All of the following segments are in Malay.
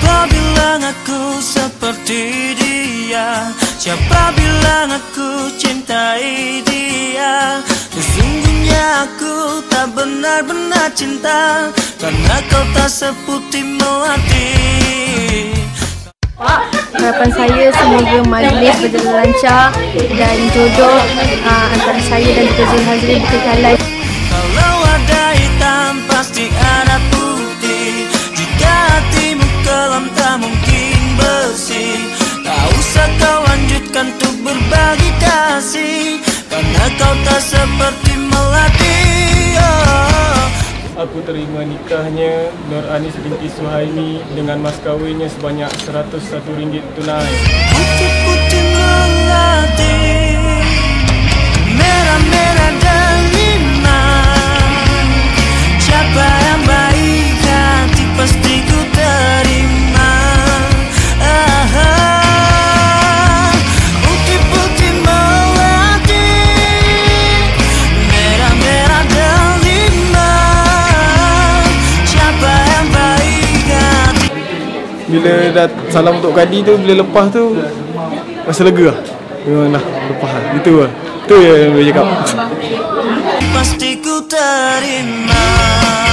Siapa bilang aku seperti dia? Siapa bilang aku cintai dia? Sesungguhnya aku tak benar-benar cinta Karena kau tak seputih melati. Harapan saya semoga majlis berjalan lancar Dan jodoh uh, antara saya dan Tuan Zul Hazri berkaitan kasih Karena kau tak seperti melati oh. Aku terima nikahnya Nur Anis binti Suhaimi dengan mas kahwinnya sebanyak RM101 tunai. Putih-putih melati Merah-merah Bila dah salam untuk Kadi tu, bila lepas tu Rasa lega lah. Memang dah lepas lah, itu lah. Itu je yang boleh cakap. Pasti ku terima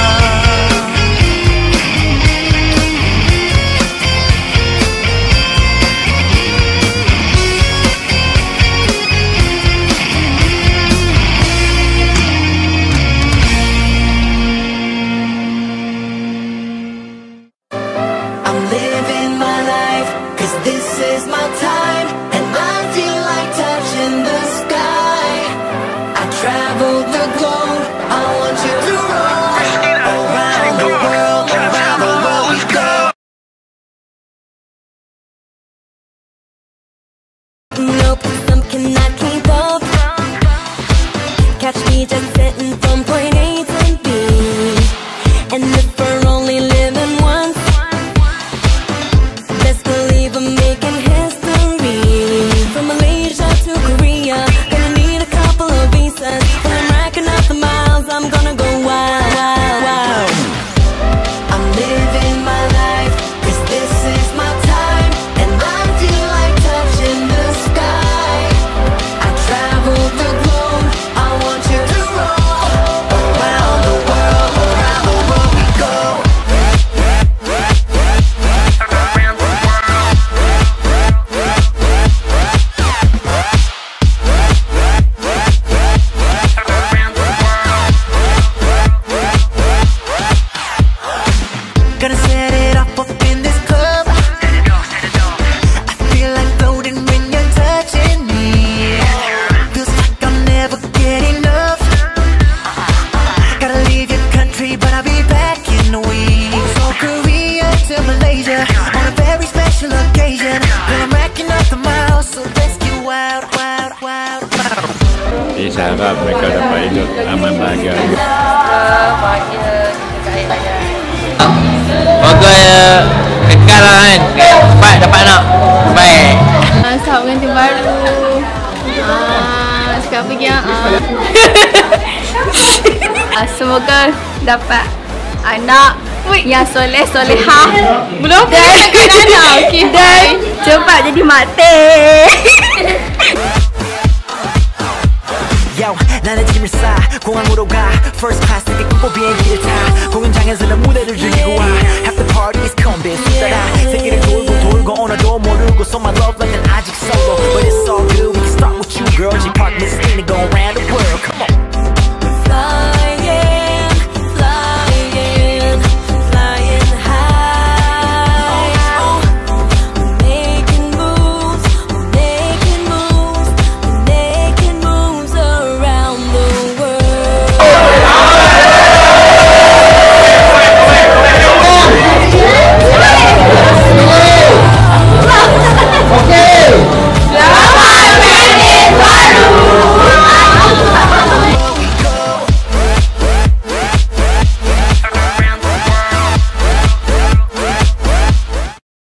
rope, something I can't stop. Catch me just saya harap mereka dapat hidup aman bahagia. Moga ya kekal lah kan Cepat dapat anak Baik Uh, sahab pengantin baru. Uh, sekarang pergi yang uh, semoga dapat anak yang soleh solehah. Belum dan anak. Okay, dan cepat jadi mak teh. 공항으로 가. First class 티켓 끊고 비행기를 타. 공연장에서는 무대를 즐기고 와